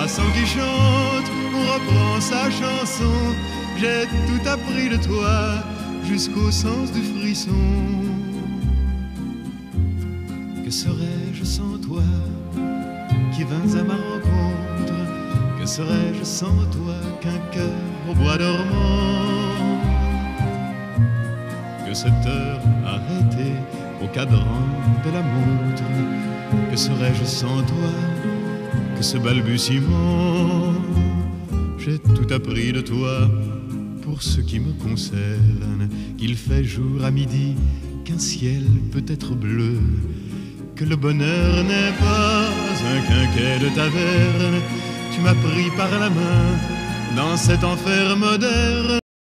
passant qui chante, reprend sa chanson. J'ai tout appris de toi jusqu'au sens du frisson. Que serais-je sans toi qui vins à ma rencontre? Que serais-je sans toi qu'un cœur au bois dormant? Que cette heure arrêtée au cadran de la montre? Que serais-je sans toi ce balbutiement J'ai tout appris de toi pour ce qui me concerne Qu'il fait jour à midi, qu'un ciel peut être bleu que le bonheur n'est pas un quinquet de taverne. Tu m'as pris par la main dans cet enfer moderne